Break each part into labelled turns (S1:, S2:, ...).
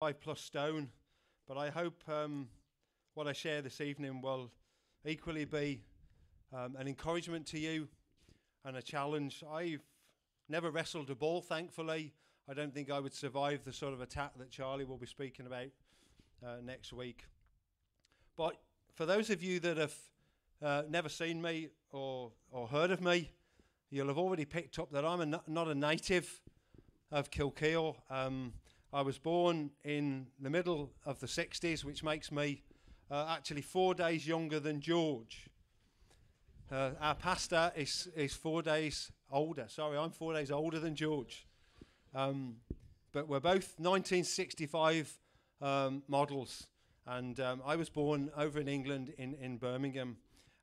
S1: five plus stone, but I hope um, what I share this evening will equally be um, an encouragement to you and a challenge. I've never wrestled a ball, thankfully. I don't think I would survive the sort of attack that Charlie will be speaking about uh, next week. But for those of you that have uh, never seen me or, or heard of me, you'll have already picked up that I'm a, not a native of Kilkeel. Um, I was born in the middle of the 60s, which makes me uh, actually four days younger than George. Uh, our pastor is, is four days older. Sorry, I'm four days older than George. Um, but we're both 1965 um, models. And um, I was born over in England in, in Birmingham.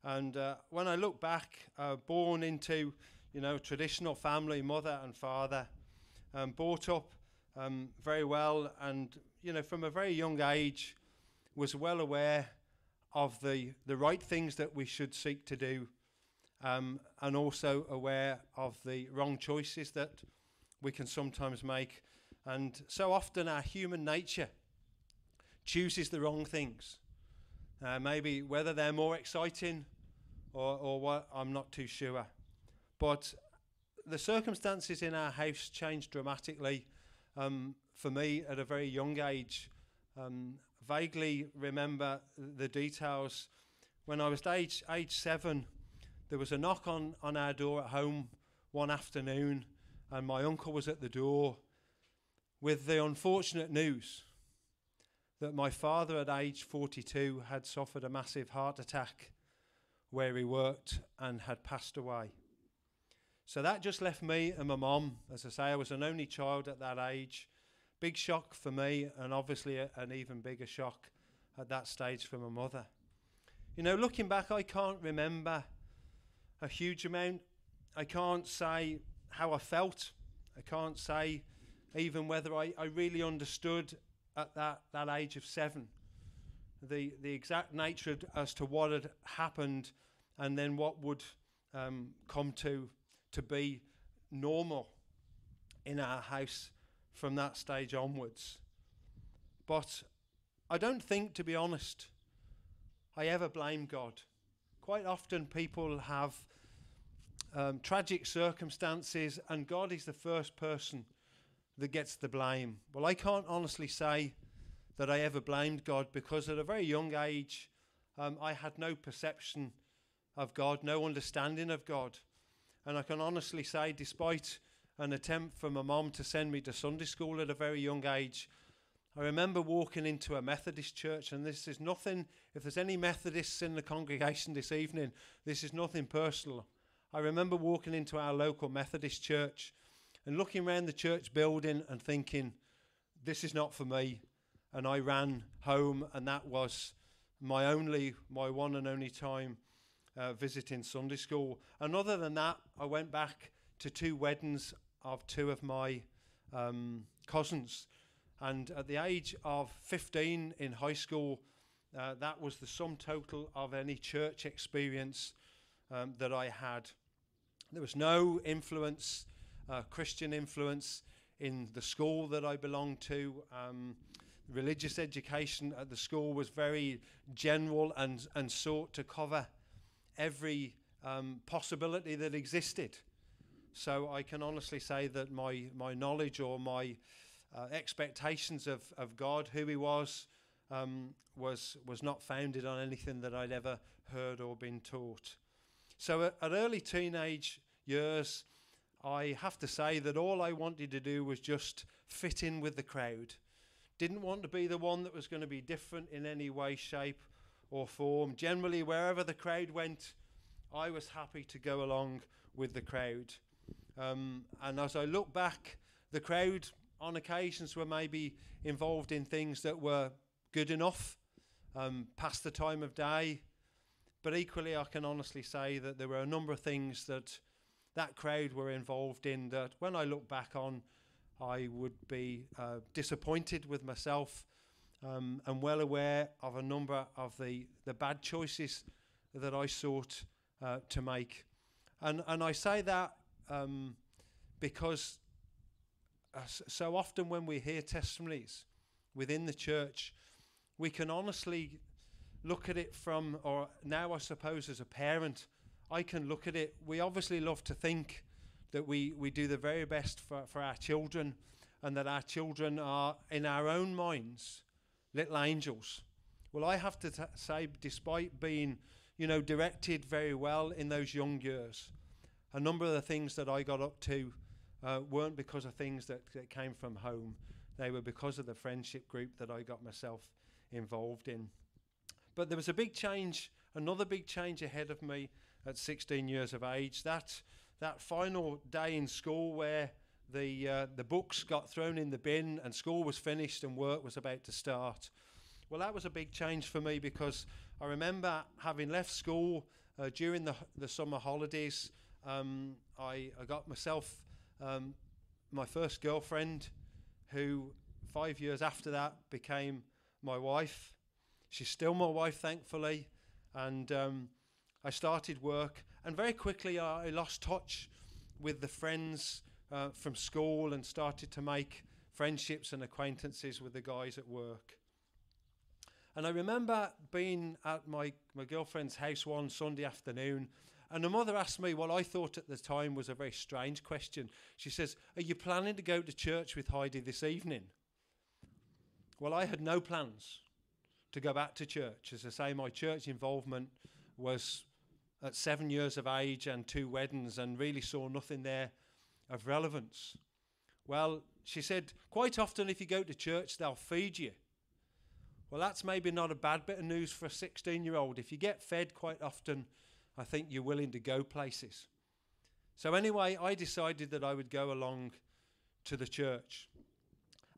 S1: And uh, when I look back, uh, born into, you know, traditional family, mother and father, um, brought up um, very well, and you know, from a very young age, was well aware of the the right things that we should seek to do, um, and also aware of the wrong choices that we can sometimes make, and so often our human nature chooses the wrong things. Uh, maybe whether they're more exciting or, or what, I'm not too sure. But the circumstances in our house changed dramatically um, for me at a very young age. Um, vaguely remember the details. When I was age, age seven, there was a knock on, on our door at home one afternoon, and my uncle was at the door with the unfortunate news that my father at age 42 had suffered a massive heart attack where he worked and had passed away. So that just left me and my mom. As I say, I was an only child at that age. Big shock for me, and obviously a, an even bigger shock at that stage for my mother. You know, looking back, I can't remember a huge amount. I can't say how I felt. I can't say even whether I, I really understood at that, that age of seven the, the exact nature as to what had happened and then what would um, come to to be normal in our house from that stage onwards. But I don't think, to be honest, I ever blame God. Quite often, people have um, tragic circumstances, and God is the first person that gets the blame. Well, I can't honestly say that I ever blamed God because at a very young age, um, I had no perception of God, no understanding of God. And I can honestly say, despite an attempt from my mom to send me to Sunday school at a very young age, I remember walking into a Methodist church, and this is nothing, if there's any Methodists in the congregation this evening, this is nothing personal. I remember walking into our local Methodist church and looking around the church building and thinking, this is not for me. And I ran home, and that was my only, my one and only time uh, visiting Sunday school. And other than that, I went back to two weddings of two of my um, cousins. And at the age of 15 in high school, uh, that was the sum total of any church experience um, that I had. There was no influence, uh, Christian influence, in the school that I belonged to. Um, religious education at the school was very general and, and sought to cover every um, possibility that existed. So I can honestly say that my, my knowledge or my uh, expectations of, of God, who He was, um, was, was not founded on anything that I'd ever heard or been taught. So at, at early teenage years, I have to say that all I wanted to do was just fit in with the crowd. Didn't want to be the one that was going to be different in any way, shape, or form. Generally, wherever the crowd went, I was happy to go along with the crowd. Um, and as I look back, the crowd on occasions were maybe involved in things that were good enough, um, past the time of day. But equally, I can honestly say that there were a number of things that that crowd were involved in that when I look back on, I would be uh, disappointed with myself um, and well aware of a number of the, the bad choices that I sought uh, to make. And, and I say that um, because uh, so often when we hear testimonies, within the church, we can honestly look at it from, or now I suppose as a parent, I can look at it. We obviously love to think that we, we do the very best for, for our children and that our children are, in our own minds, little angels. Well, I have to t- say, despite being, you know, directed very well in those young years, a number of the things that I got up to uh, weren't because of things that, that came from home. They were because of the friendship group that I got myself involved in. But there was a big change, another big change ahead of me at 16 years of age. That, that final day in school where the, uh, the books got thrown in the bin and school was finished and work was about to start. Well, that was a big change for me because I remember having left school uh, during the, the summer holidays. Um, I, I got myself um, my first girlfriend, who five years after that became my wife. She's still my wife, thankfully. And um, I started work, and very quickly I lost touch with the friends uh, from school and started to make friendships and acquaintances with the guys at work. And I remember being at my, my girlfriend's house one Sunday afternoon, and the mother asked me what I thought at the time was a very strange question. She says, Are you planning to go to church with Heidi this evening? Well, I had no plans to go back to church. As I say, my church involvement was at seven years of age and two weddings, and really saw nothing there of relevance. Well, she said, quite often if you go to church, they'll feed you. Well, that's maybe not a bad bit of news for a 16 year old. If you get fed quite often, I think you're willing to go places. So, anyway, I decided that I would go along to the church.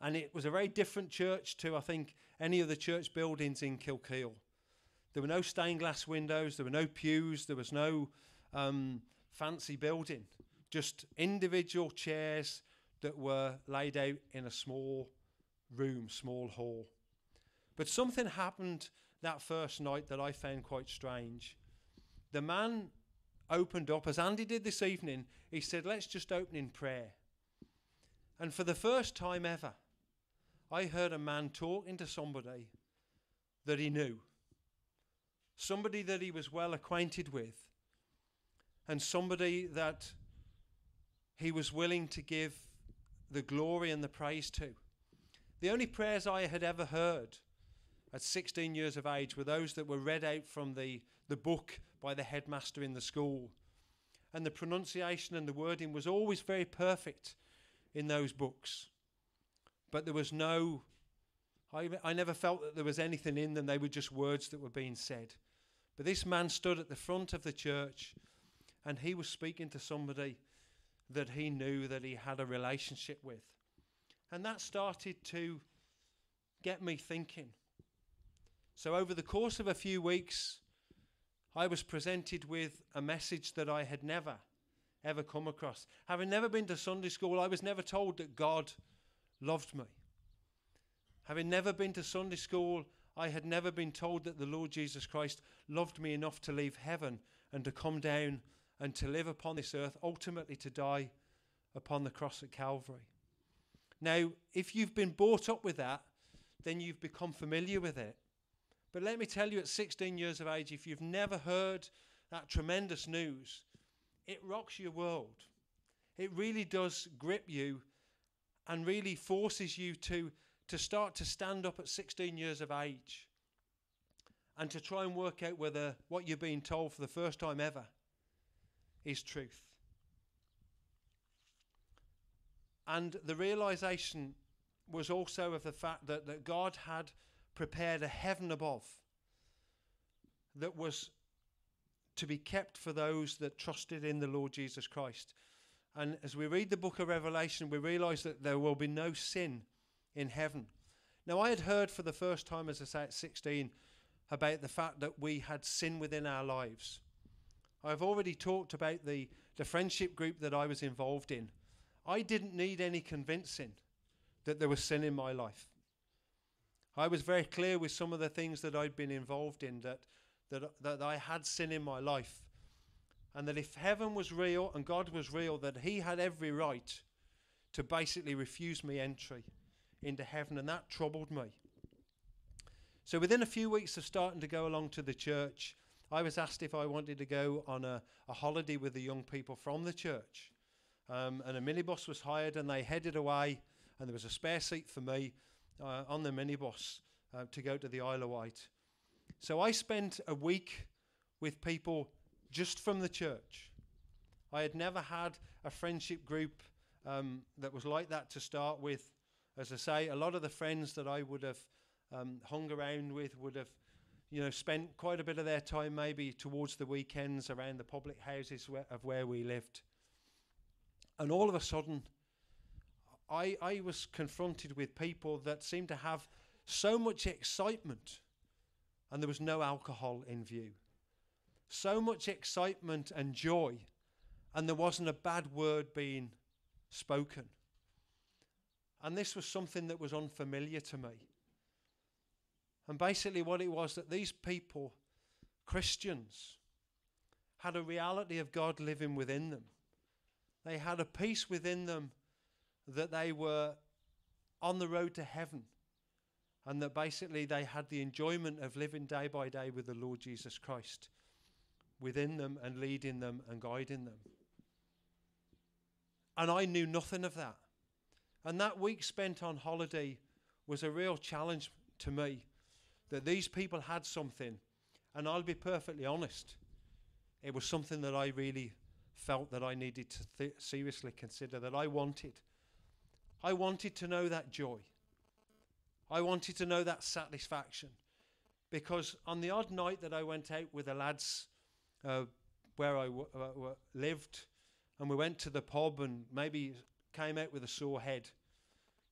S1: And it was a very different church to, I think, any of the church buildings in Kilkeel. There were no stained glass windows, there were no pews, there was no um, fancy building, just individual chairs that were laid out in a small room, small hall. But something happened that first night that I found quite strange the man opened up, as Andy did this evening, he said, Let's just open in prayer. And for the first time ever, I heard a man talking to somebody that he knew, somebody that he was well acquainted with, and somebody that he was willing to give the glory and the praise to. The only prayers I had ever heard at 16 years of age were those that were read out from the, the book by the headmaster in the school. And the pronunciation and the wording was always very perfect in those books. But there was no, I, I never felt that there was anything in them. They were just words that were being said. But this man stood at the front of the church and he was speaking to somebody that he knew that he had a relationship with. And that started to get me thinking. So, over the course of a few weeks, I was presented with a message that I had never, ever come across. Having never been to Sunday school, I was never told that God loved me. Having never been to Sunday school, I had never been told that the Lord Jesus Christ loved me enough to leave heaven and to come down and to live upon this earth, ultimately to die upon the cross at Calvary. Now, if you've been brought up with that, then you've become familiar with it. But let me tell you, at 16 years of age, if you've never heard that tremendous news, it rocks your world. It really does grip you and really forces you to, to start to stand up at 16 years of age and to try and work out whether what you're being told for the first time ever is truth. And the realization was also of the fact that, that God had prepared a heaven above that was to be kept for those that trusted in the Lord Jesus Christ. And as we read the book of Revelation, we realize that there will be no sin in heaven. Now, I had heard for the first time, as I say, at 16, about the fact that we had sin within our lives. I've already talked about the, the friendship group that I was involved in. I didn't need any convincing that there was sin in my life. I was very clear with some of the things that I'd been involved in that, that, that I had sin in my life. And that if heaven was real and God was real, that He had every right to basically refuse me entry into heaven, and that troubled me. So within a few weeks of starting to go along to the church, I was asked if I wanted to go on a, a holiday with the young people from the church. Um, and a minibus was hired, and they headed away, and there was a spare seat for me uh, on the minibus uh, to go to the Isle of Wight. So I spent a week with people just from the church. I had never had a friendship group um, that was like that to start with. As I say, a lot of the friends that I would have um, hung around with would have, you know, spent quite a bit of their time maybe towards the weekends around the public houses where, of where we lived. And all of a sudden, I, I was confronted with people that seemed to have so much excitement, and there was no alcohol in view. So much excitement and joy, and there wasn't a bad word being spoken. And this was something that was unfamiliar to me. And basically, what it was that these people, Christians, had a reality of God living within them. They had a peace within them that they were on the road to heaven. And that basically they had the enjoyment of living day by day with the Lord Jesus Christ within them and leading them and guiding them. And I knew nothing of that. And that week spent on holiday was a real challenge to me that these people had something. And I'll be perfectly honest, it was something that I really felt that I needed to th- seriously consider, that I wanted. I wanted to know that joy. I wanted to know that satisfaction. Because on the odd night that I went out with the lads uh, where I uh, lived, and we went to the pub and maybe came out with a sore head,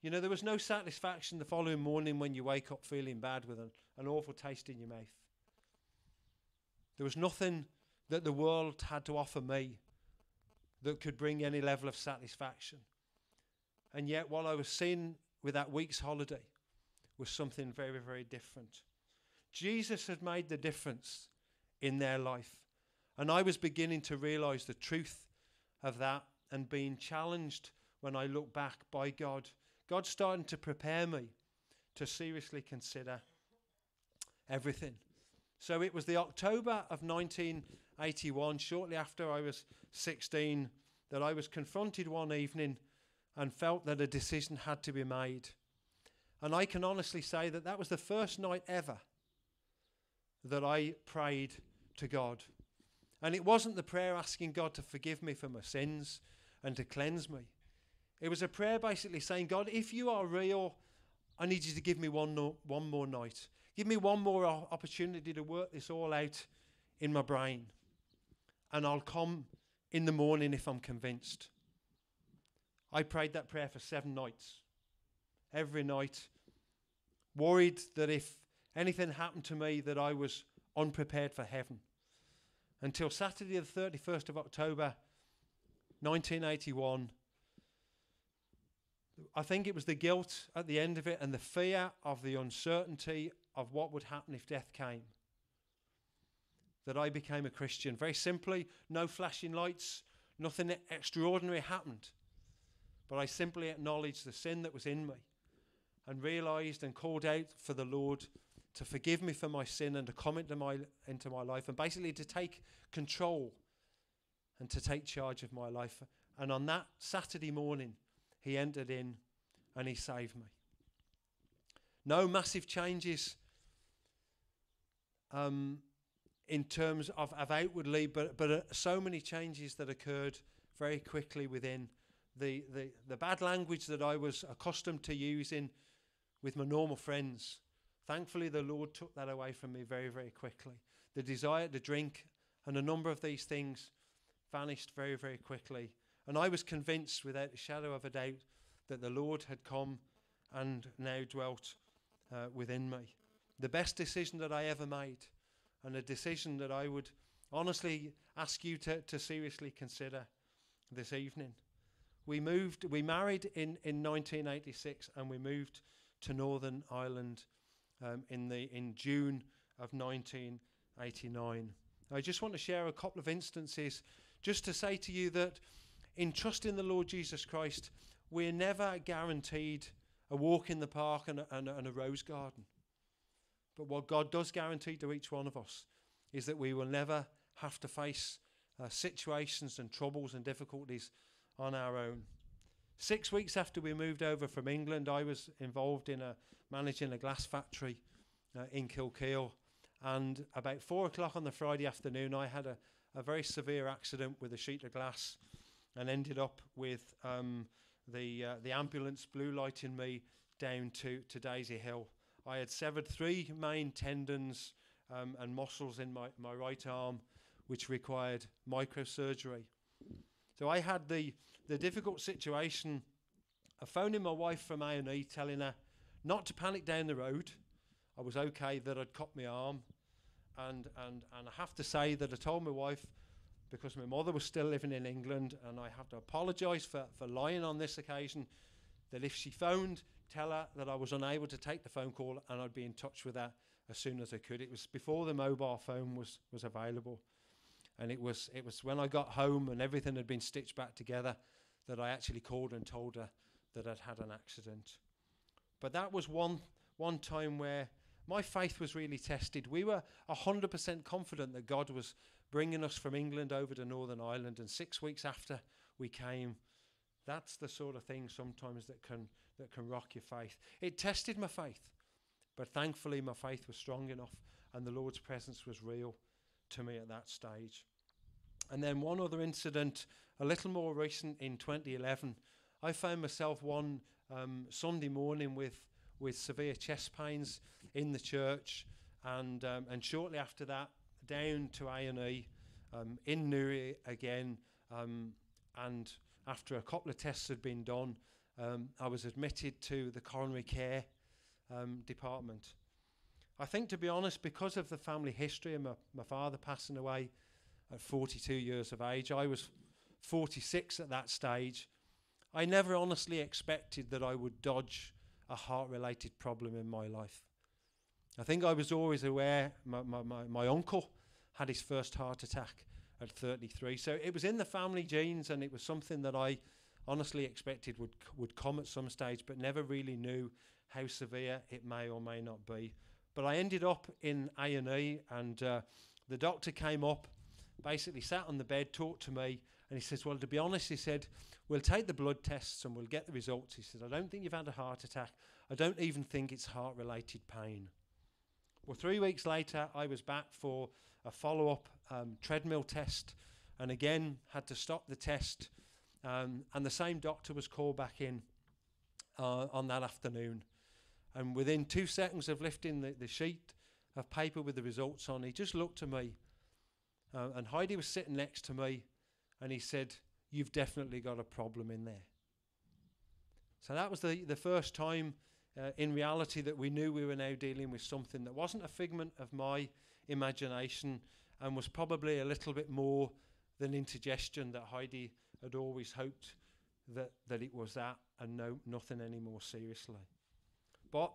S1: you know, there was no satisfaction the following morning when you wake up feeling bad with an, an awful taste in your mouth. There was nothing that the world had to offer me that could bring any level of satisfaction. And yet, what I was seeing with that week's holiday was something very, very different. Jesus had made the difference in their life. And I was beginning to realize the truth of that and being challenged when I look back by God God's starting to prepare me to seriously consider everything. So it was the October of 1981, shortly after I was 16, that I was confronted one evening and felt that a decision had to be made. And I can honestly say that that was the first night ever that I prayed to God. And it wasn't the prayer asking God to forgive me for my sins and to cleanse me. It was a prayer basically saying, God, if you are real, I need you to give me one, no, one more night. Give me one more opportunity to work this all out in my brain. And I'll come in the morning if I'm convinced. I prayed that prayer for seven nights. Every night, worried that if anything happened to me, that I was unprepared for heaven. Until Saturday, the 31st of October, 1981 I think it was the guilt at the end of it and the fear of the uncertainty of what would happen if death came that I became a Christian. Very simply, no flashing lights, nothing extraordinary happened. But I simply acknowledged the sin that was in me and realized and called out for the Lord to forgive me for my sin and to come into my, into my life and basically to take control and to take charge of my life. And on that Saturday morning, he entered in and he saved me. No massive changes um, in terms of, of outwardly, but, but uh, so many changes that occurred very quickly within the, the, the bad language that I was accustomed to using with my normal friends. Thankfully, the Lord took that away from me very, very quickly. The desire to drink and a number of these things vanished very, very quickly. And I was convinced, without a shadow of a doubt, that the Lord had come and now dwelt uh, within me. The best decision that I ever made, and a decision that I would honestly ask you to, to seriously consider this evening. We moved, we married in, in 1986 and we moved to Northern Ireland um, in, the, in June of 1989. I just want to share a couple of instances just to say to you that in trusting the Lord Jesus Christ, we're never guaranteed a walk in the park and a, and, a, and a rose garden. But what God does guarantee to each one of us is that we will never have to face uh, situations and troubles and difficulties on our own. Six weeks after we moved over from England, I was involved in a managing a glass factory uh, in Kilkeel. And about four o'clock on the Friday afternoon, I had a, a very severe accident with a sheet of glass and ended up with um, the, uh, the ambulance blue lighting me down to, to Daisy Hill. I had severed three main tendons um, and muscles in my, my right arm, which required microsurgery. So I had the, the difficult situation of phoning my wife from A&E telling her not to panic down the road. I was okay that I'd cut my arm. And, and, and I have to say that I told my wife, because my mother was still living in England, and I have to apologise for, for lying on this occasion, that if she phoned, tell her that I was unable to take the phone call and I'd be in touch with her as soon as I could. It was before the mobile phone was, was available. And it was, it was when I got home and everything had been stitched back together that I actually called and told her that I'd had an accident. But that was one, one time where my faith was really tested. We were 100% confident that God was bringing us from England over to Northern Ireland. And six weeks after we came, that's the sort of thing sometimes that can, that can rock your faith. It tested my faith, but thankfully my faith was strong enough and the Lord's presence was real to me at that stage. And then one other incident, a little more recent in 2011, I found myself one um, Sunday morning with with severe chest pains in the church, and um, and shortly after that, down to A and E um, in Newry again, um, and after a couple of tests had been done, um, I was admitted to the coronary care um, department. I think, to be honest, because of the family history and my, my father passing away at 42 years of age, I was 46 at that stage. I never honestly expected that I would dodge a heart related problem in my life. I think I was always aware my, my, my, my, uncle had his first heart attack at 33. So it was in the family genes and it was something that I honestly expected would, would come at some stage, but never really knew how severe it may or may not be. But I ended up in A&E and uh, the doctor came up, basically sat on the bed, talked to me, and he says, well, to be honest, he said, We'll take the blood tests and we'll get the results. He said, I don't think you've had a heart attack. I don't even think it's heart related pain. Well, three weeks later, I was back for a follow up um, treadmill test and again had to stop the test. Um, and the same doctor was called back in uh, on that afternoon. And within two seconds of lifting the, the sheet of paper with the results on, he just looked at me. Uh, and Heidi was sitting next to me and he said, you've definitely got a problem in there. So that was the, the first time uh, in reality that we knew we were now dealing with something that wasn't a figment of my imagination and was probably a little bit more than indigestion that Heidi had always hoped that, that it was that and no nothing any more seriously. But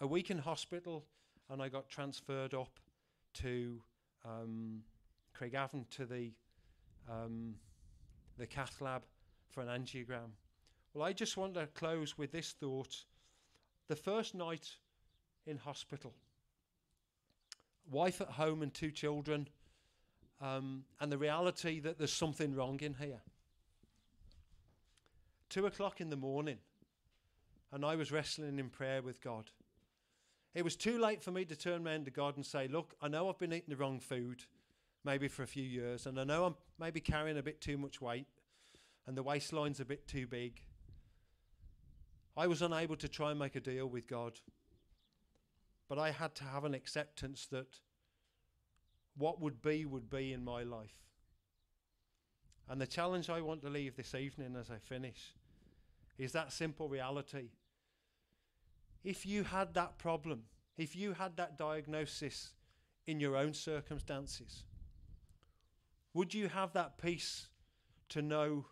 S1: a week in hospital and I got transferred up to um, Craigavon to the um, the cath lab for an angiogram. Well, I just want to close with this thought. The first night in hospital, wife at home and two children, um, and the reality that there's something wrong in here. Two o'clock in the morning, and I was wrestling in prayer with God. It was too late for me to turn around to God and say, Look, I know I've been eating the wrong food maybe for a few years, and I know I'm maybe carrying a bit too much weight, and the waistline's a bit too big. I was unable to try and make a deal with God, but I had to have an acceptance that what would be would be in my life. And the challenge I want to leave this evening as I finish is that simple reality. If you had that problem, if you had that diagnosis in your own circumstances, would you have that peace to know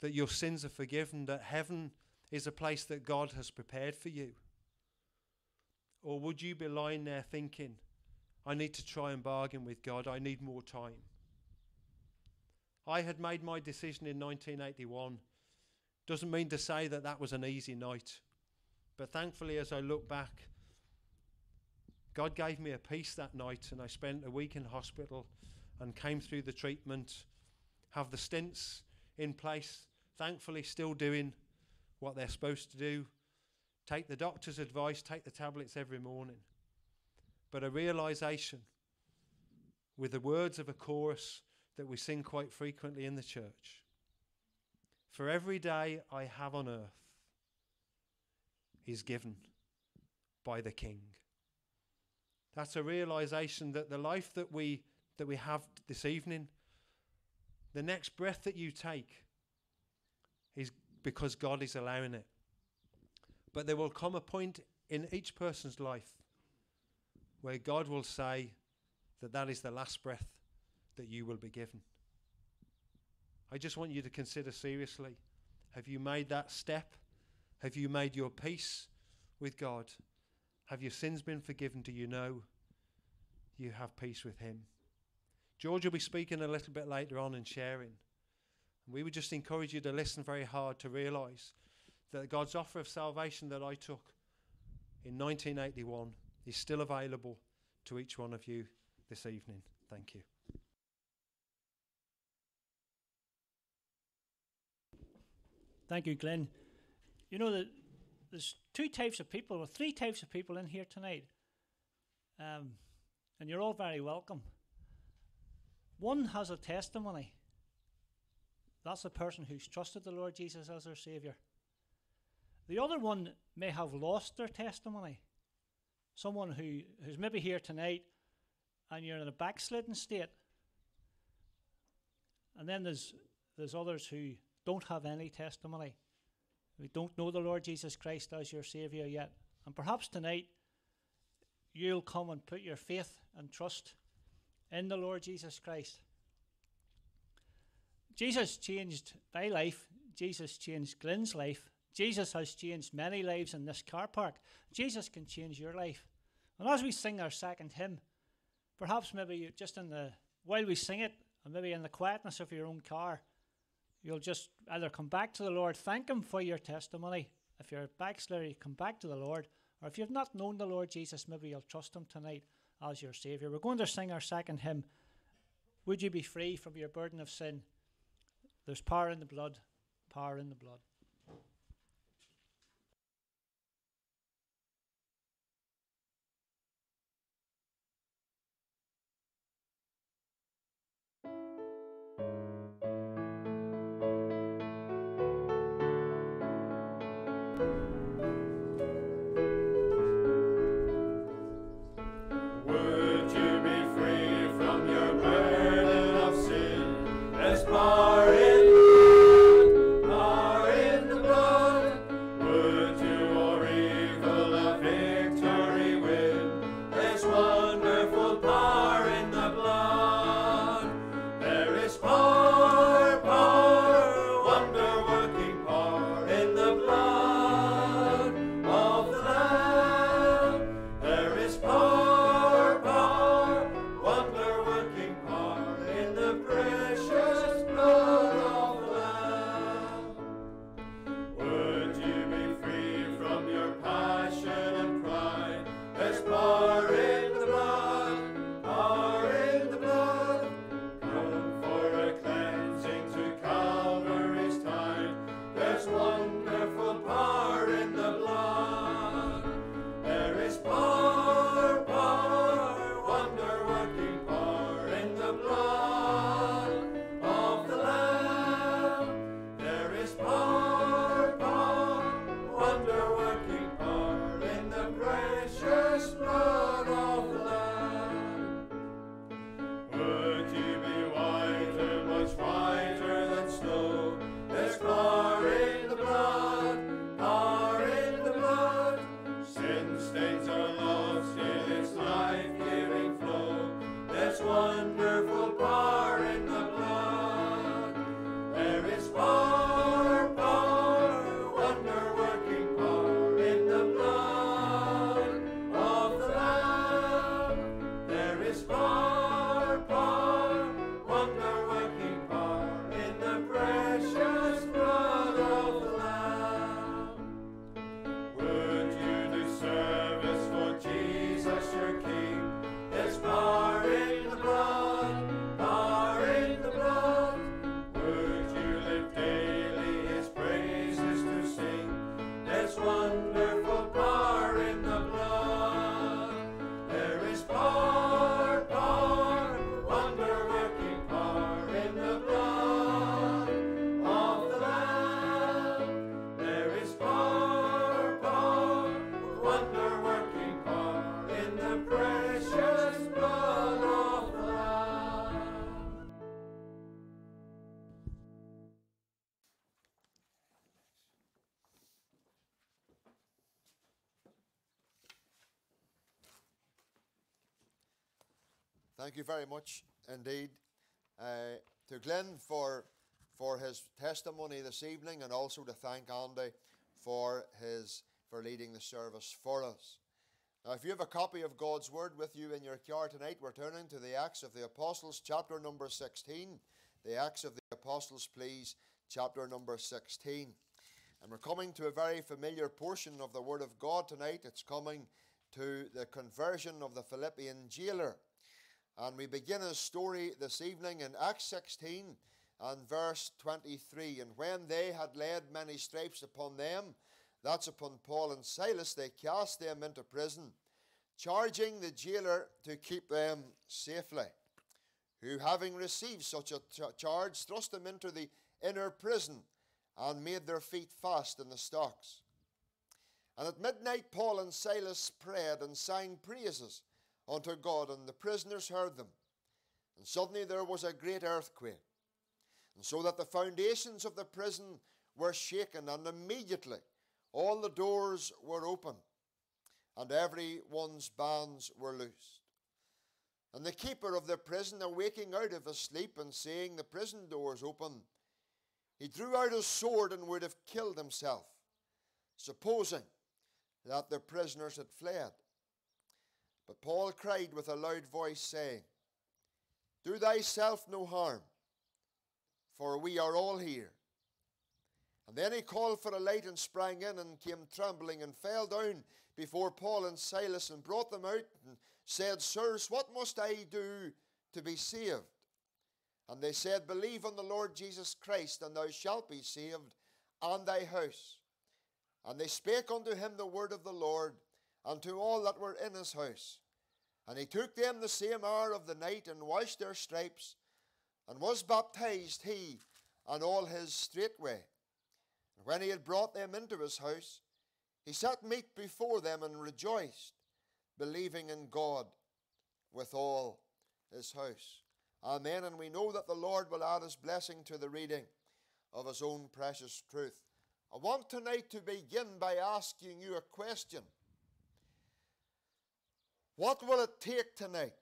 S1: that your sins are forgiven, that heaven is a place that God has prepared for you? Or would you be lying there thinking, I need to try and bargain with God, I need more time? I had made my decision in 1981. Doesn't mean to say that that was an easy night. But thankfully, as I look back, God gave me a peace that night, and I spent a week in hospital and came through the treatment, have the stents in place, thankfully, still doing what they're supposed to do. Take the doctor's advice, take the tablets every morning. But a realization with the words of a chorus that we sing quite frequently in the church For every day I have on earth is given by the King. That's a realization that the life that we that we have this evening, the next breath that you take is because God is allowing it. But there will come a point in each person's life where God will say that that is the last breath that you will be given. I just want you to consider seriously have you made that step? Have you made your peace with God? Have your sins been forgiven? Do you know you have peace with Him? George will be speaking a little bit later on and sharing. We would just encourage you to listen very hard to realize that God's offer of salvation that I took in 1981 is still available to each one of you this evening. Thank you.
S2: Thank you, Glyn. You know that there's two types of people, or three types of people in here tonight, um, and you're all very welcome. One has a testimony. That's a person who's trusted the Lord Jesus as their Saviour. The other one may have lost their testimony. Someone who, who's maybe here tonight and you're in a backslidden state. And then there's, there's others who don't have any testimony. We don't know the Lord Jesus Christ as your Saviour yet. And perhaps tonight you'll come and put your faith and trust in the Lord Jesus Christ. Jesus changed my life. Jesus changed Glyn's life. Jesus has changed many lives in this car park. Jesus can change your life. And as we sing our second hymn, perhaps maybe you just in the while we sing it, and maybe in the quietness of your own car, you'll just either come back to the Lord, thank Him for your testimony. If you're a backslider, you come back to the Lord. Or if you've not known the Lord Jesus, maybe you'll trust Him tonight as your Saviour. We're going to sing our second hymn. Would you be free from your burden of sin? There's power in the blood, power in the blood.
S3: Thank you very much indeed uh, to Glyn for, for his testimony this evening and also to thank Andy for, his, for leading the service for us. Now, if you have a copy of God's Word with you in your car tonight, we're turning to the Acts of the Apostles, chapter number 16. The Acts of the Apostles, please, chapter number 16. And we're coming to a very familiar portion of the Word of God tonight. It's coming to the conversion of the Philippian jailer. And we begin a story this evening in Acts 16 and verse 23. And when they had laid many stripes upon them, that's upon Paul and Silas, they cast them into prison, charging the jailer to keep them safely. Who, having received such a charge, thrust them into the inner prison and made their feet fast in the stocks. And at midnight, Paul and Silas prayed and sang praises unto God, and the prisoners heard them. And suddenly there was a great earthquake, and so that the foundations of the prison were shaken, and immediately all the doors were open, and every one's bands were loosed. And the keeper of the prison, awaking out of his sleep and seeing the prison doors open, he drew out his sword and would have killed himself, supposing that the prisoners had fled. But Paul cried with a loud voice, saying, Do thyself no harm, for we are all here. And then he called for a light and sprang in and came trembling and fell down before Paul and Silas and brought them out and said, Sirs, what must I do to be saved? And they said, Believe on the Lord Jesus Christ, and thou shalt be saved, and thy house. And they spake unto him the word of the Lord and to all that were in his house. And he took them the same hour of the night and washed their stripes, and was baptized he and all his straightway. And when he had brought them into his house, he set meat before them and rejoiced, believing in God with all his house. Amen. And we know that the Lord will add his blessing to the reading of his own precious truth. I want tonight to begin by asking you a question. What will it take tonight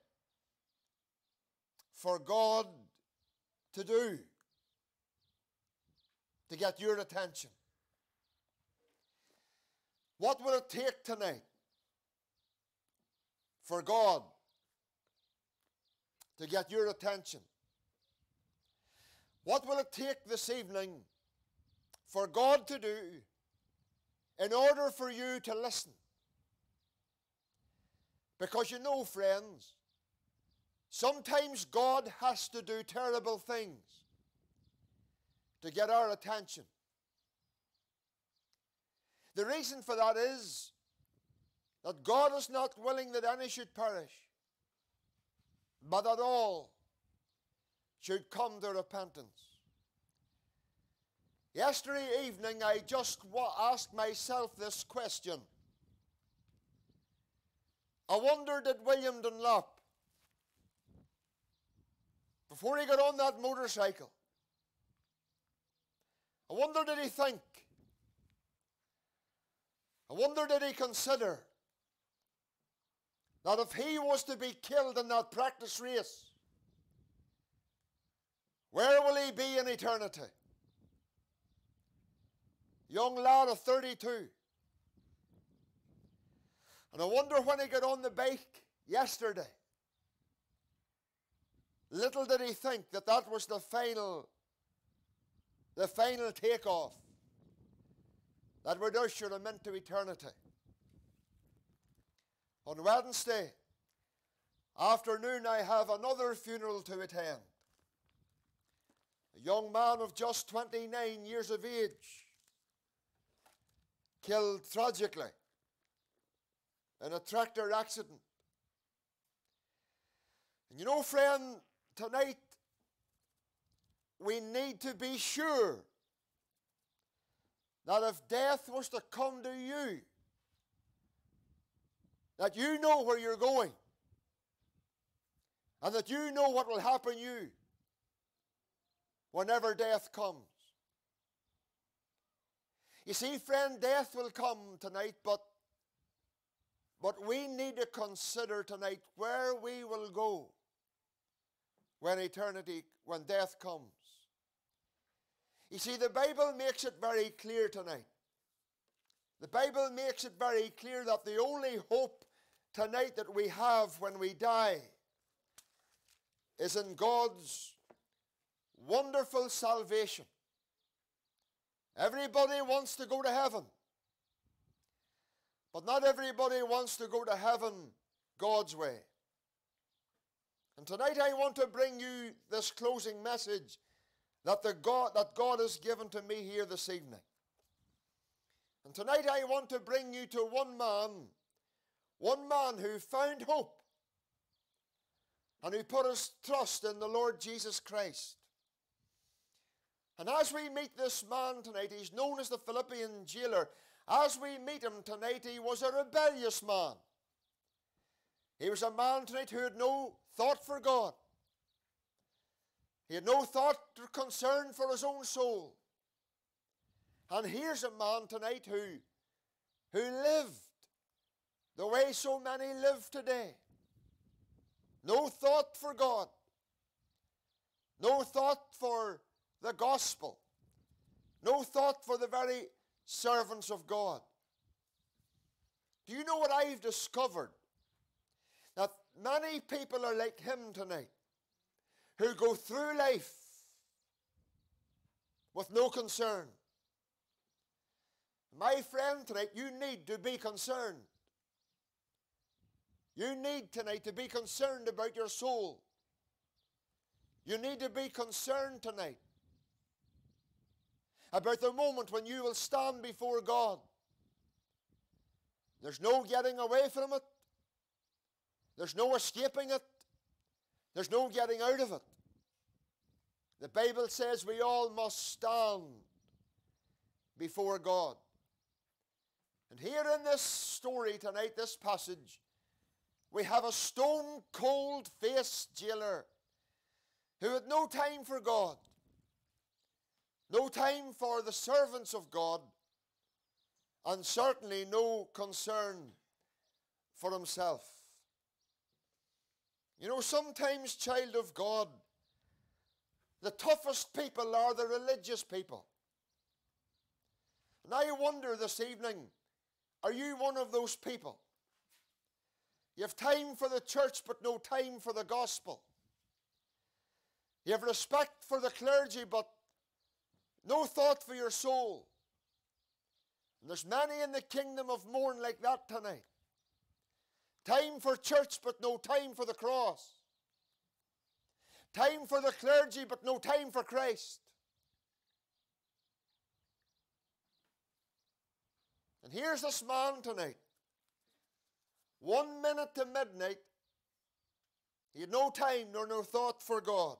S3: for God to do to get your attention? What will it take tonight for God to get your attention? What will it take this evening for God to do in order for you to listen? Because you know, friends, sometimes God has to do terrible things to get our attention. The reason for that is that God is not willing that any should perish, but that all should come to repentance. Yesterday evening, I just asked myself this question I wonder did William Dunlop, before he got on that motorcycle, I wonder did he think, I wonder did he consider that if he was to be killed in that practice race, where will he be in eternity? Young lad of 32. And I wonder when he got on the bike yesterday. Little did he think that that was the final, the final takeoff that would usher him into eternity. On Wednesday afternoon, I have another funeral to attend. A young man of just 29 years of age, killed tragically in a tractor accident. And you know, friend, tonight we need to be sure that if death was to come to you, that you know where you're going and that you know what will happen you whenever death comes. You see, friend, death will come tonight, but, but we need to consider tonight where we will go when eternity, when death comes. You see, the Bible makes it very clear tonight. The Bible makes it very clear that the only hope tonight that we have when we die is in God's wonderful salvation. Everybody wants to go to heaven. But not everybody wants to go to heaven God's way. And tonight I want to bring you this closing message that, the God, that God has given to me here this evening. And tonight I want to bring you to one man, one man who found hope and who put his trust in the Lord Jesus Christ. And as we meet this man tonight, he's known as the Philippian jailer. As we meet him tonight, he was a rebellious man. He was a man tonight who had no thought for God. He had no thought or concern for his own soul. And here's a man tonight who, who lived the way so many live today. No thought for God. No thought for the gospel. No thought for the very servants of God. Do you know what I've discovered? That many people are like him tonight who go through life with no concern. My friend, tonight you need to be concerned. You need tonight to be concerned about your soul. You need to be concerned tonight about the moment when you will stand before God. There's no getting away from it. There's no escaping it. There's no getting out of it. The Bible says we all must stand before God. And here in this story tonight, this passage, we have a stone cold faced jailer who had no time for God, no time for the servants of God, and certainly no concern for himself. You know, sometimes, child of God, the toughest people are the religious people. And I wonder this evening are you one of those people? You have time for the church, but no time for the gospel. You have respect for the clergy, but no thought for your soul. And there's many in the kingdom of Mourne like that tonight. Time for church, but no time for the cross. Time for the clergy, but no time for Christ. And here's this man tonight. One minute to midnight, he had no time nor no thought for God.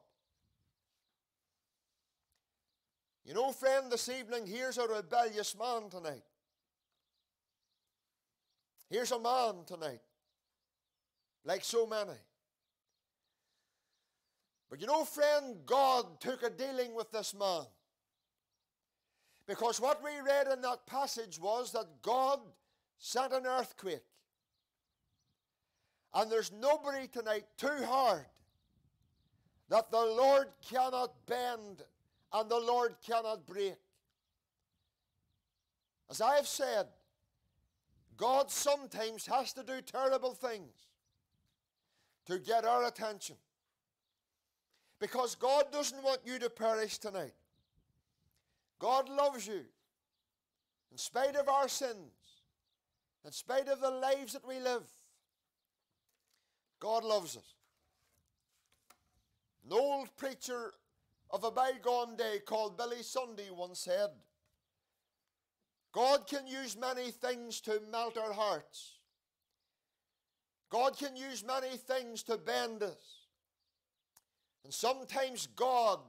S3: You know, friend, this evening, here's a rebellious man tonight. Here's a man tonight, like so many. But you know, friend, God took a dealing with this man. Because what we read in that passage was that God sent an earthquake. And there's nobody tonight too hard that the Lord cannot bend and the Lord cannot break. As I have said, God sometimes has to do terrible things to get our attention. Because God doesn't want you to perish tonight. God loves you in spite of our sins, in spite of the lives that we live. God loves us. An old preacher of a bygone day called Billy Sunday once said, God can use many things to melt our hearts. God can use many things to bend us. And sometimes God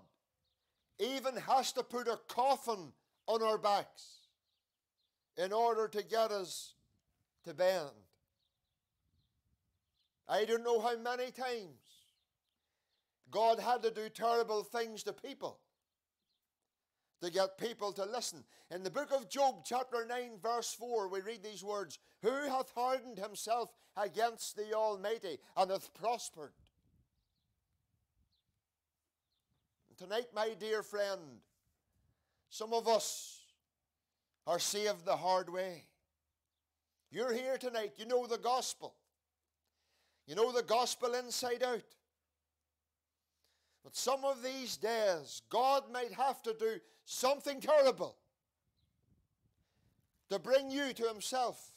S3: even has to put a coffin on our backs in order to get us to bend. I don't know how many times God had to do terrible things to people to get people to listen. In the book of Job, chapter 9, verse 4, we read these words Who hath hardened himself against the Almighty and hath prospered? And tonight, my dear friend, some of us are saved the hard way. You're here tonight, you know the gospel. You know the gospel inside out. But some of these days, God might have to do something terrible to bring you to Himself.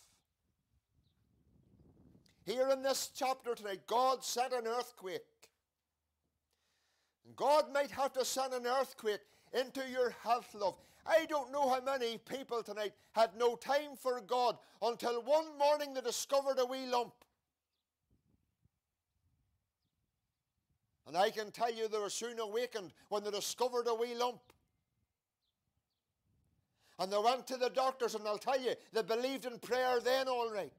S3: Here in this chapter tonight, God sent an earthquake. And God might have to send an earthquake into your health, love. I don't know how many people tonight had no time for God until one morning they discovered a wee lump. And I can tell you they were soon awakened when they discovered a wee lump. And they went to the doctors, and I'll tell you, they believed in prayer then, all right.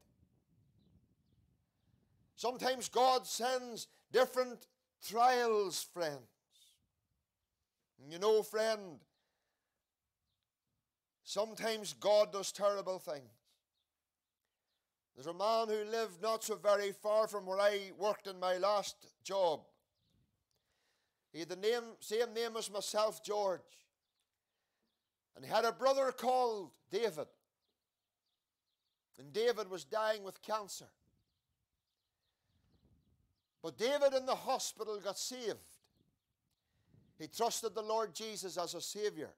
S3: Sometimes God sends different trials, friends. And you know, friend, sometimes God does terrible things. There's a man who lived not so very far from where I worked in my last job. He had the name, same name as myself, George. And he had a brother called David. And David was dying with cancer. But David in the hospital got saved. He trusted the Lord Jesus as a Savior.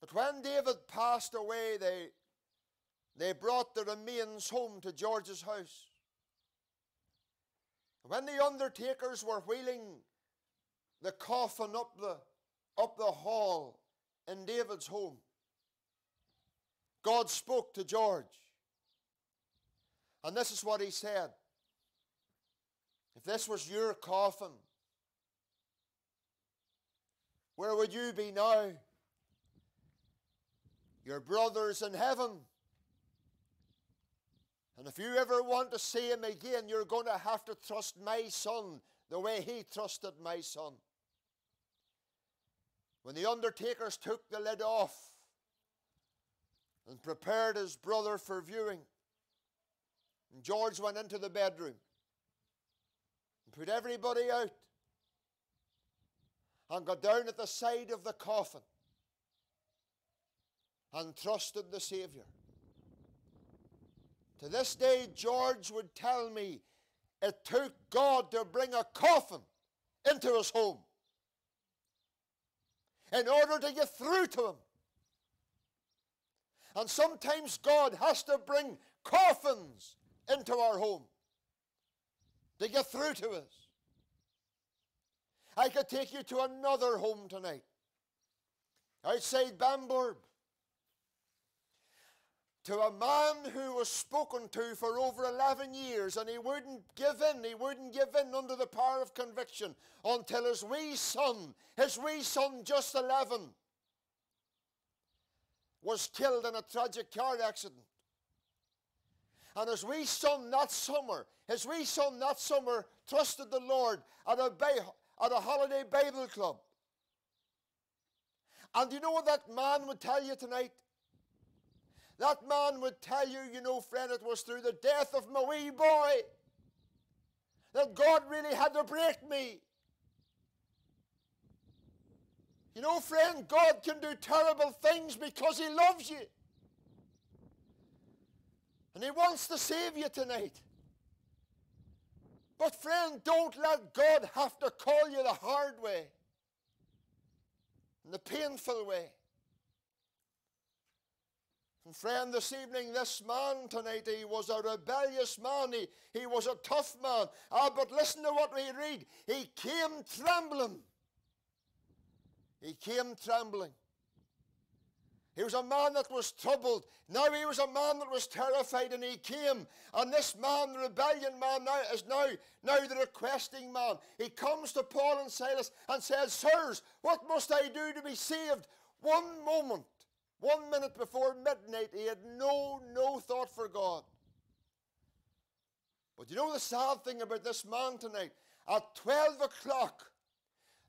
S3: But when David passed away, they, they brought the remains home to George's house. When the undertakers were wheeling the coffin up the, up the hall, in David's home. God spoke to George. And this is what he said If this was your coffin, where would you be now? Your brother's in heaven. And if you ever want to see him again, you're going to have to trust my son the way he trusted my son. When the undertakers took the lid off and prepared his brother for viewing, and George went into the bedroom and put everybody out and got down at the side of the coffin and trusted the Saviour. To this day, George would tell me it took God to bring a coffin into his home in order to get through to him. And sometimes God has to bring coffins into our home to get through to us. I could take you to another home tonight outside Banbridge to a man who was spoken to for over 11 years and he wouldn't give in, he wouldn't give in under the power of conviction until his wee son, his wee son, just 11, was killed in a tragic car accident. And his wee son that summer, his wee son that summer trusted the Lord at a, at a holiday Bible club. And you know what that man would tell you tonight? That man would tell you, you know, friend, it was through the death of my wee boy that God really had to break me. You know, friend, God can do terrible things because He loves you. And He wants to save you tonight. But, friend, don't let God have to call you the hard way and the painful way. Friend, this evening, this man tonight, he was a rebellious man. He, he was a tough man. Ah, but listen to what we read. He came trembling. He came trembling. He was a man that was troubled. Now he was a man that was terrified, and he came. And this man, the rebellion man, now is now, now the requesting man. He comes to Paul and Silas and says, Sirs, what must I do to be saved? One moment one minute before midnight, he had no, no thought for God. But you know the sad thing about this man tonight? At 12 o'clock,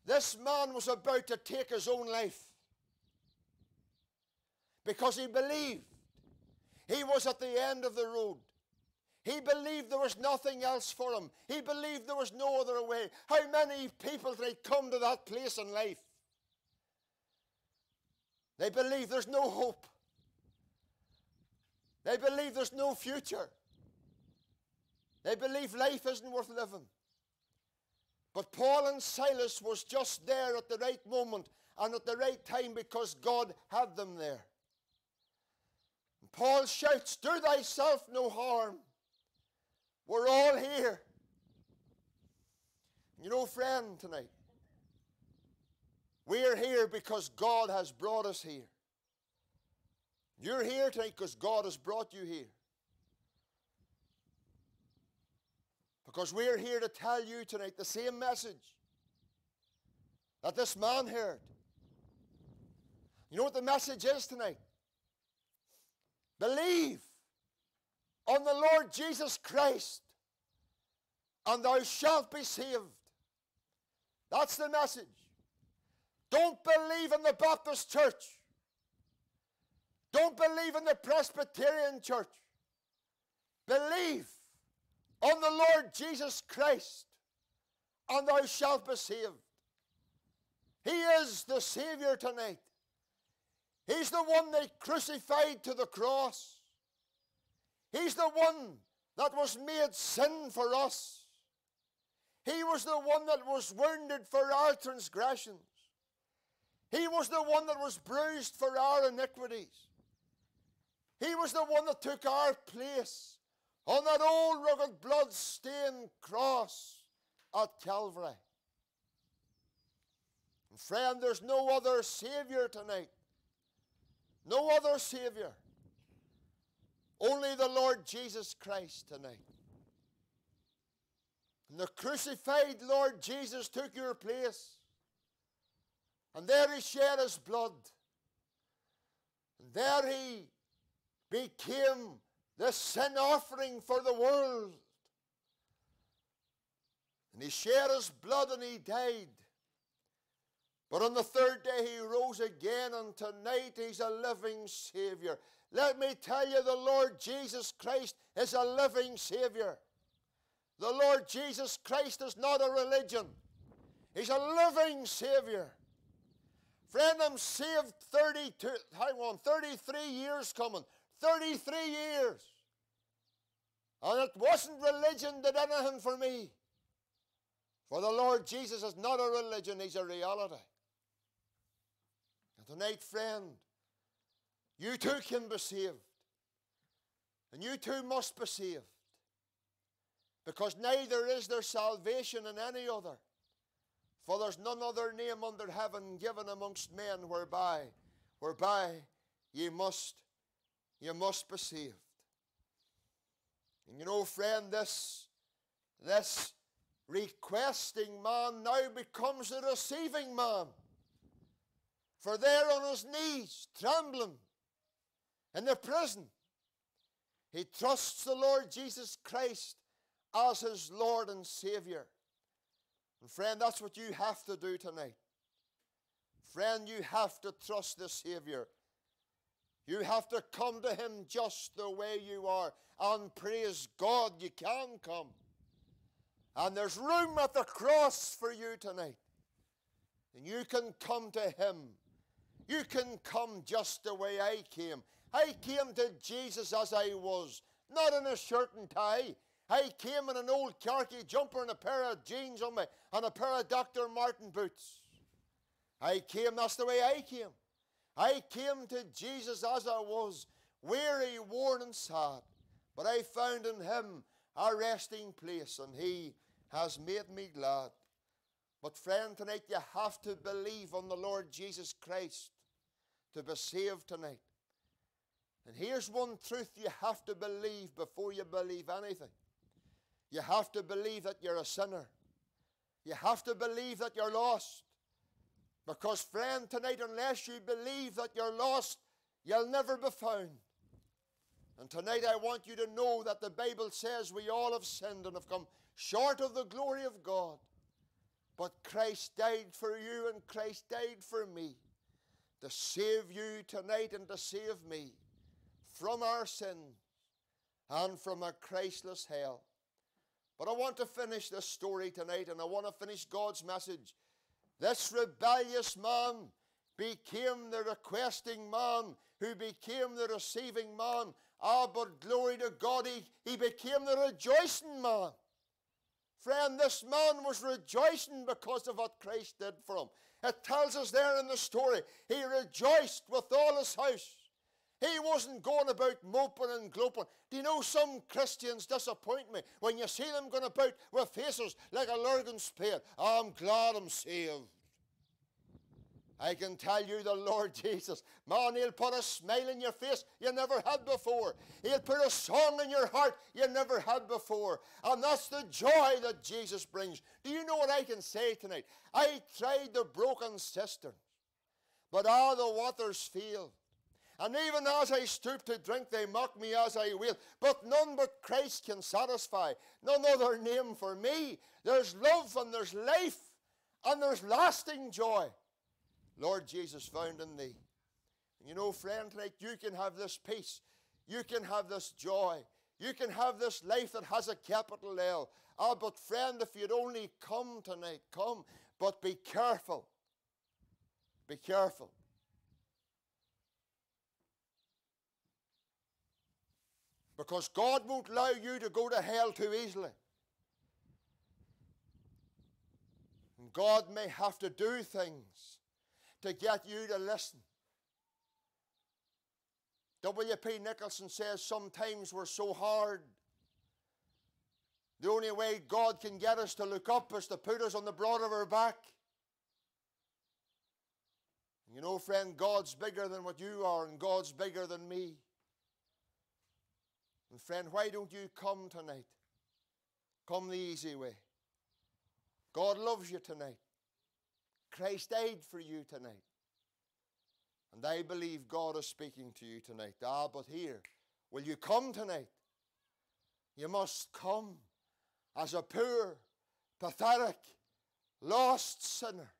S3: this man was about to take his own life because he believed he was at the end of the road. He believed there was nothing else for him. He believed there was no other way. How many people they come to that place in life? They believe there's no hope. They believe there's no future. They believe life isn't worth living. But Paul and Silas was just there at the right moment and at the right time because God had them there. And Paul shouts, Do thyself no harm. We're all here. You know, friend, tonight, we're here because God has brought us here. You're here tonight because God has brought you here. Because we're here to tell you tonight the same message that this man heard. You know what the message is tonight? Believe on the Lord Jesus Christ, and thou shalt be saved. That's the message. Don't believe in the Baptist church. Don't believe in the Presbyterian church. Believe on the Lord Jesus Christ, and thou shalt be saved. He is the Savior tonight. He's the one they crucified to the cross. He's the one that was made sin for us. He was the one that was wounded for our transgressions. He was the one that was bruised for our iniquities. He was the one that took our place on that old rugged blood-stained cross at Calvary. And friend, there's no other Savior tonight. No other Savior. Only the Lord Jesus Christ tonight. And the crucified Lord Jesus took your place. And there he shed his blood. And there he became the sin offering for the world. And he shed his blood and he died. But on the third day he rose again, and tonight he's a living Savior. Let me tell you, the Lord Jesus Christ is a living Savior. The Lord Jesus Christ is not a religion, He's a living Savior. Friend, I'm saved 32, hang on, 33 years coming. 33 years. And it wasn't religion did anything for me. For the Lord Jesus is not a religion, He's a reality. And tonight, friend, you too can be saved. And you too must be saved. Because neither is there salvation in any other. For there's none other name under heaven given amongst men whereby, whereby ye must you must be saved. And you know, friend, this, this requesting man now becomes a receiving man. For there on his knees, trembling in the prison, he trusts the Lord Jesus Christ as his Lord and Savior. And friend, that's what you have to do tonight. Friend, you have to trust the Savior you have to come to Him just the way you are. And praise God, you can come. And there's room at the cross for you tonight. And you can come to Him. You can come just the way I came. I came to Jesus as I was, not in a shirt and tie. I came in an old khaki jumper and a pair of jeans on me and a pair of Dr. Martin boots. I came, that's the way I came. I came to Jesus as I was, weary, worn, and sad, but I found in him a resting place, and he has made me glad. But, friend, tonight you have to believe on the Lord Jesus Christ to be saved tonight. And here's one truth you have to believe before you believe anything. You have to believe that you're a sinner. You have to believe that you're lost. Because, friend, tonight, unless you believe that you're lost, you'll never be found. And tonight I want you to know that the Bible says we all have sinned and have come short of the glory of God. But Christ died for you and Christ died for me to save you tonight and to save me from our sin and from a Christless hell. But I want to finish this story tonight and I want to finish God's message. This rebellious man became the requesting man who became the receiving man. Ah, but glory to God, he, he became the rejoicing man. Friend, this man was rejoicing because of what Christ did for him. It tells us there in the story, he rejoiced with all his house. He wasn't going about moping and gloping. Do you know some Christians disappoint me when you see them going about with faces like a Lurgan spade? I'm glad I'm saved. I can tell you the Lord Jesus, man, He'll put a smile in your face you never had before. He'll put a song in your heart you never had before. And that's the joy that Jesus brings. Do you know what I can say tonight? I tried the broken cistern, but all the waters failed. And even as I stoop to drink, they mock me as I will. But none but Christ can satisfy. None other name for me. There's love and there's life and there's lasting joy. Lord Jesus, found in thee. And you know, friend, like you can have this peace. You can have this joy. You can have this life that has a capital L. Ah, but friend, if you'd only come tonight, come. But be careful. Be careful. Because God won't allow you to go to hell too easily. And God may have to do things to get you to listen. W.P. Nicholson says sometimes we're so hard. The only way God can get us to look up is to put us on the broad of our back. You know, friend, God's bigger than what you are, and God's bigger than me. And friend, why don't you come tonight? Come the easy way. God loves you tonight. Christ died for you tonight. And I believe God is speaking to you tonight. Ah, but here, will you come tonight? You must come as a poor, pathetic, lost sinner.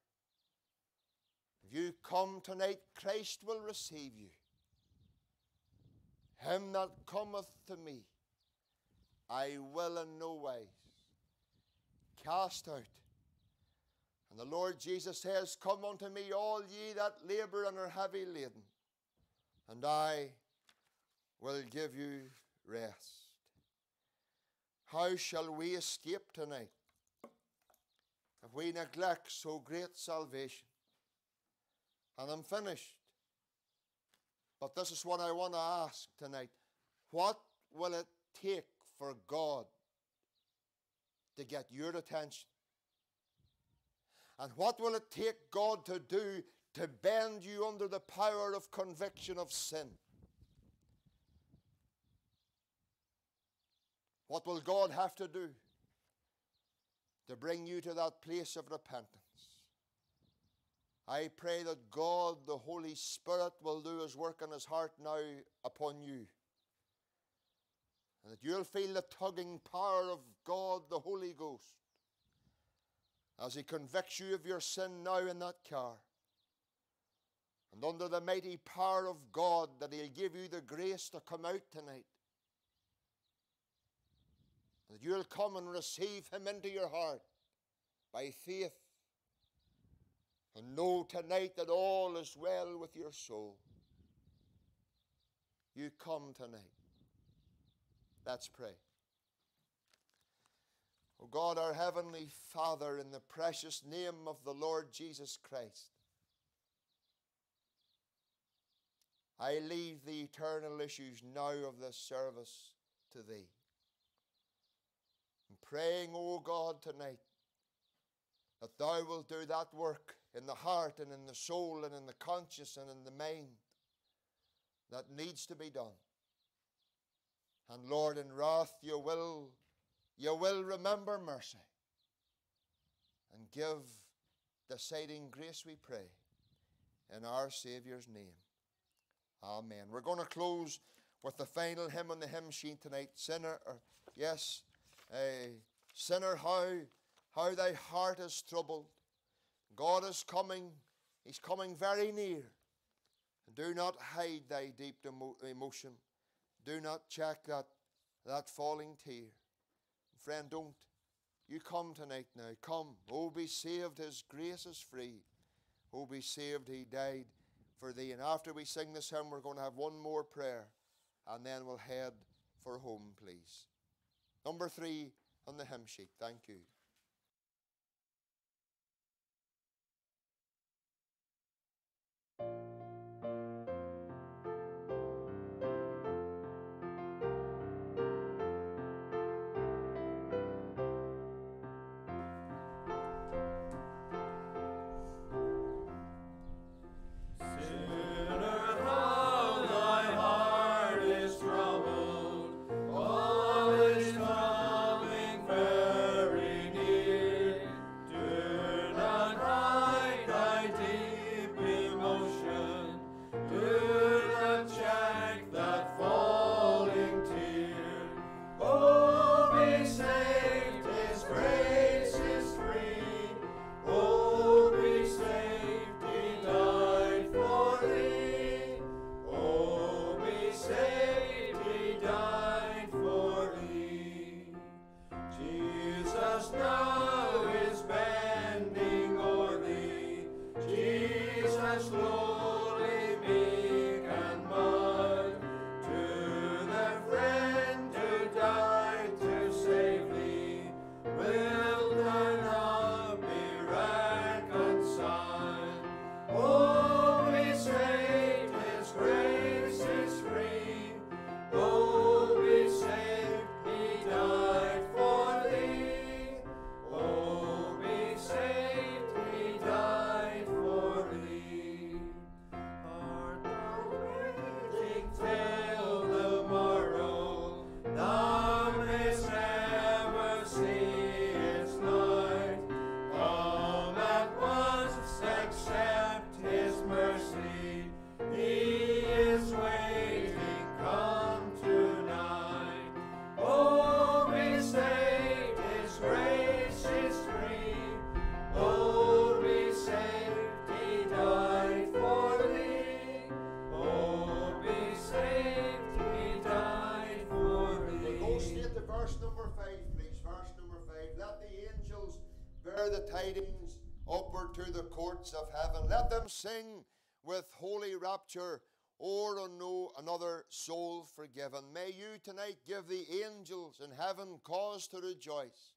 S3: If you come tonight, Christ will receive you. Him that cometh to me, I will in no wise cast out. And the Lord Jesus says, Come unto me, all ye that labour and are heavy laden, and I will give you rest. How shall we escape tonight if we neglect so great salvation? And I'm finished. But this is what I want to ask tonight. What will it take for God to get your attention? And what will it take God to do to bend you under the power of conviction of sin? What will God have to do to bring you to that place of repentance? I pray that God, the Holy Spirit, will do His work in His heart now upon you. And that you'll feel the tugging power of God, the Holy Ghost, as He convicts you of your sin now in that car. And under the mighty power of God, that He'll give you the grace to come out tonight. That you'll come and receive Him into your heart by faith. And know tonight that all is well with your soul. You come tonight. Let's pray. O God, our Heavenly Father, in the precious name of the Lord Jesus Christ, I leave the eternal issues now of this service to Thee. I'm praying, O God, tonight, that Thou wilt do that work in the heart and in the soul and in the conscience and in the mind that needs to be done. And Lord, in wrath, you will you will remember mercy and give deciding grace, we pray, in our Saviour's name. Amen. We're going to close with the final hymn on the hymn sheet tonight. Sinner, or, yes, uh, sinner, how, how thy heart is troubled. God is coming, He's coming very near. And do not hide thy deep emo- emotion. Do not check that, that falling tear. Friend, don't. You come tonight now. Come. Oh, be saved. His grace is free. Oh, be saved. He died for thee. And after we sing this hymn, we're going to have one more prayer. And then we'll head for home, please. Number three on the hymn sheet. Thank you. Rapture, or on no another soul forgiven. May you tonight give the angels in heaven cause to rejoice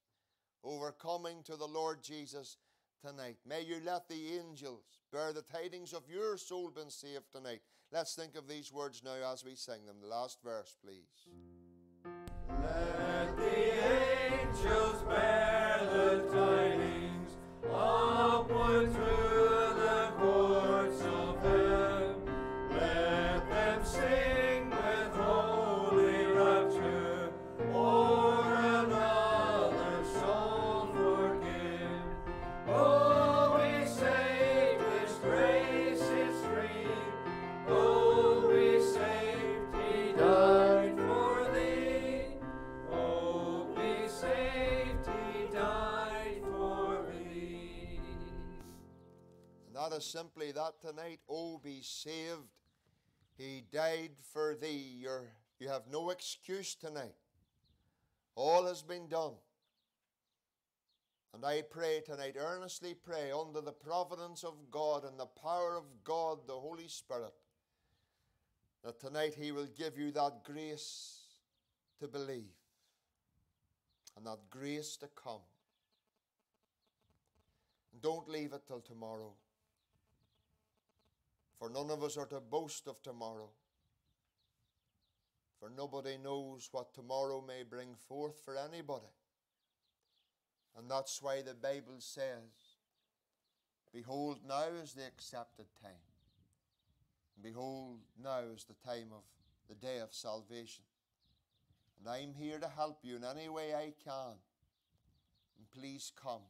S3: over coming to the Lord Jesus tonight. May you let the angels bear the tidings of your soul being saved tonight. Let's think of these words now as we sing them. The last verse, please.
S1: Let the angels bear Is
S3: simply that tonight. Oh, be saved. He died for thee. You're, you have no excuse tonight. All has been done. And I pray tonight, earnestly pray, under the providence of God and the power of God, the Holy Spirit, that tonight He will give you that grace to believe and that grace to come. And don't leave it till tomorrow. For none of us are to boast of tomorrow. For nobody knows what tomorrow may bring forth for anybody. And that's why the Bible says, Behold, now is the accepted time. Behold, now is the time of the day of salvation. And I'm here to help you in any way I can. And please come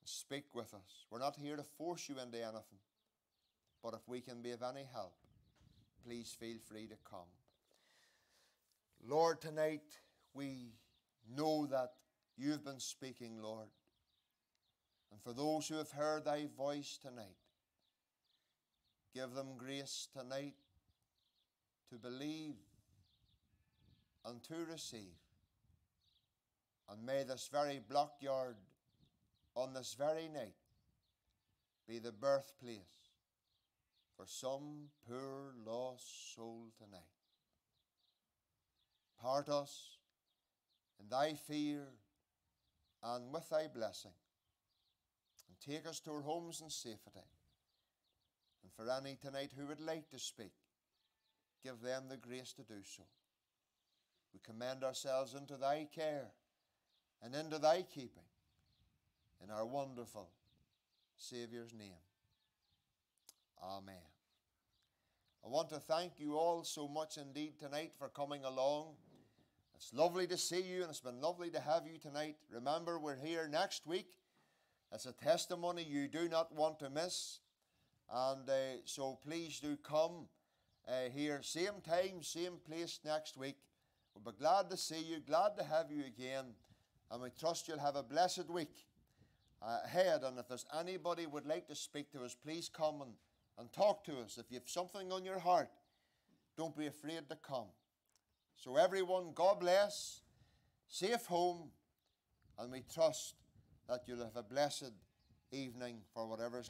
S3: and speak with us. We're not here to force you into anything. But if we can be of any help, please feel free to come. Lord, tonight we know that you've been speaking, Lord. And for those who have heard thy voice tonight, give them grace tonight to believe and to receive. And may this very blockyard on this very night be the birthplace for some poor lost soul tonight. Part us in thy fear and with thy blessing, and take us to our homes in safety. And for any tonight who would like to speak, give them the grace to do so. We commend ourselves into thy care and into thy keeping in our wonderful Saviour's name. Amen. I want to thank you all so much indeed tonight for coming along. It's lovely to see you and it's been lovely to have you tonight. Remember, we're here next week. It's a testimony you do not want to miss. And uh, so please do come uh, here, same time, same place next week. We'll be glad to see you, glad to have you again. And we trust you'll have a blessed week ahead. And if there's anybody would like to speak to us, please come and, and talk to us. If you have something on your heart, don't be afraid to come. So, everyone, God bless, safe home, and we trust that you'll have a blessed evening for whatever's